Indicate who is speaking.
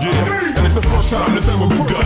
Speaker 1: yeah, it's the first time this yeah, yeah, yeah,